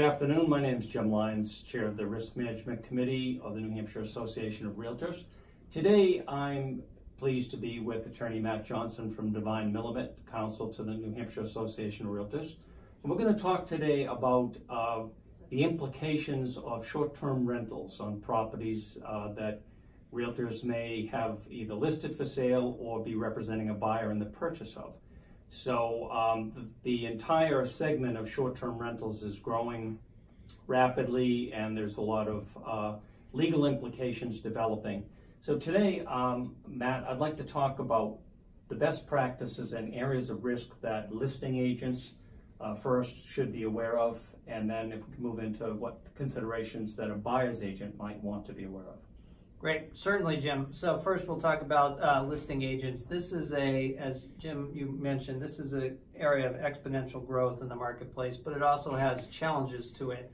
afternoon. My name is Jim Lyons, Chair of the Risk Management Committee of the New Hampshire Association of Realtors. Today, I'm pleased to be with Attorney Matt Johnson from Devine Millimet, counsel to the New Hampshire Association of Realtors. And we're going to talk today about uh, the implications of short-term rentals on properties uh, that realtors may have either listed for sale or be representing a buyer in the purchase of. So um, the, the, entire segment of short-term rentals is growing rapidly, and there's a lot of uh, legal implications developing. So today, um, Matt, I'd like to talk about the best practices and areas of risk that listing agents uh, first should be aware of, and then if we can move into what considerations that a buyer's agent might want to be aware of. Great, certainly, Jim. So first, we'll talk about uh, listing agents. This is a, as Jim you mentioned, this is an area of exponential growth in the marketplace, but it also has challenges to it.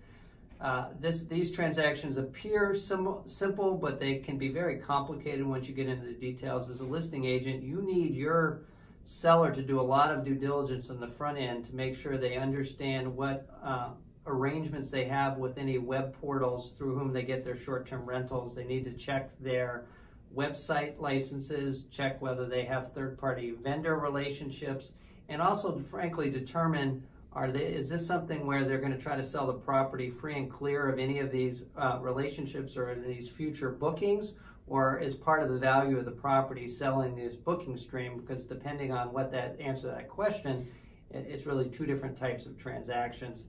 Uh, this, these transactions appear sim simple, but they can be very complicated once you get into the details. As a listing agent, you need your seller to do a lot of due diligence on the front end to make sure they understand what uh, arrangements they have with any web portals through whom they get their short-term rentals. They need to check their website licenses, check whether they have third-party vendor relationships, and also, frankly, determine are they, is this something where they're going to try to sell the property free and clear of any of these uh, relationships or these future bookings, or is part of the value of the property selling this booking stream? Because depending on what that answer to that question, it's really two different types of transactions.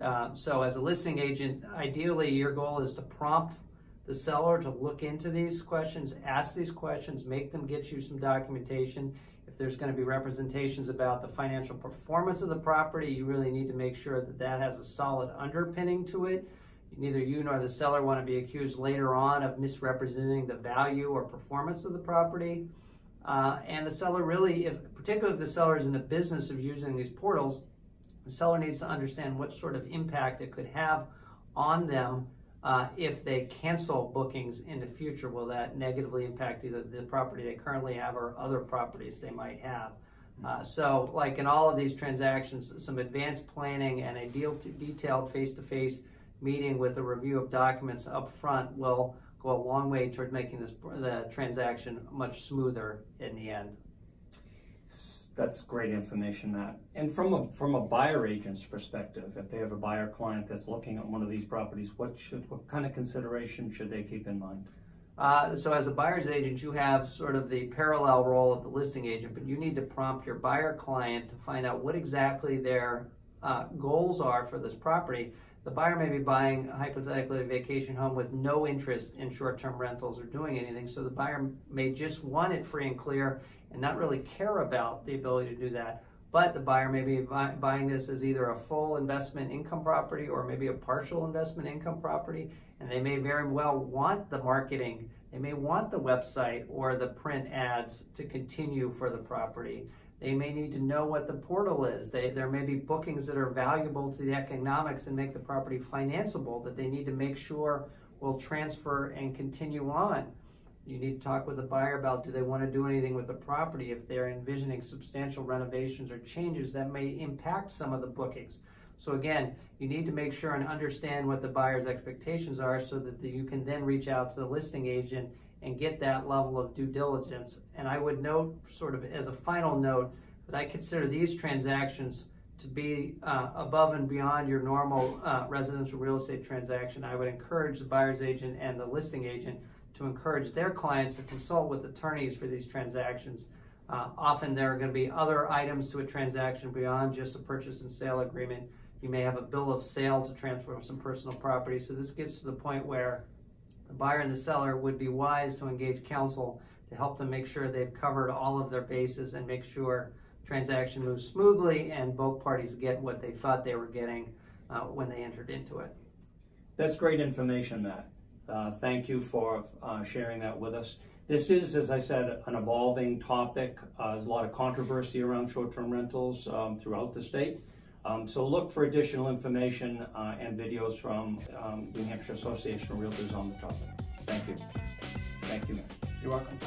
Um, so as a listing agent, ideally your goal is to prompt the seller to look into these questions, ask these questions, make them get you some documentation. If there's going to be representations about the financial performance of the property, you really need to make sure that that has a solid underpinning to it. Neither you nor the seller want to be accused later on of misrepresenting the value or performance of the property. Uh, and the seller really, if, particularly if the seller is in the business of using these portals, the seller needs to understand what sort of impact it could have on them uh, if they cancel bookings in the future. Will that negatively impact either the property they currently have or other properties they might have? Uh, so, like in all of these transactions, some advanced planning and a deal detailed face-to-face meeting with a review of documents up front will go a long way toward making this the transaction much smoother in the end that's great information, that. And from a from a buyer agent's perspective, if they have a buyer client that's looking at one of these properties, what should what kind of consideration should they keep in mind? Uh, so as a buyer's agent, you have sort of the parallel role of the listing agent, but you need to prompt your buyer client to find out what exactly their uh, goals are for this property. The buyer may be buying hypothetically a vacation home with no interest in short-term rentals or doing anything, so the buyer may just want it free and clear and not really care about the ability to do that. But the buyer may be buy, buying this as either a full investment income property or maybe a partial investment income property, and they may very well want the marketing, they may want the website or the print ads to continue for the property. They may need to know what the portal is. They, there may be bookings that are valuable to the economics and make the property financeable that they need to make sure will transfer and continue on. You need to talk with the buyer about do they want to do anything with the property if they're envisioning substantial renovations or changes that may impact some of the bookings. So again, you need to make sure and understand what the buyer's expectations are so that you can then reach out to the listing agent and get that level of due diligence. And I would note, sort of as a final note, that I consider these transactions to be uh, above and beyond your normal uh, residential real estate transaction. I would encourage the buyer's agent and the listing agent to encourage their clients to consult with attorneys for these transactions. Uh, often there are going to be other items to a transaction beyond just a purchase and sale agreement. You may have a bill of sale to transfer some personal property. So this gets to the point where the buyer and the seller would be wise to engage counsel to help them make sure they've covered all of their bases and make sure transaction moves smoothly and both parties get what they thought they were getting uh, when they entered into it. That's great information, Matt. Uh, thank you for uh, sharing that with us. This is, as I said, an evolving topic. Uh, there's a lot of controversy around short-term rentals um, throughout the state. Um, so look for additional information uh, and videos from um, New Hampshire Association of Realtors on the topic. Thank you. Thank you, You're welcome.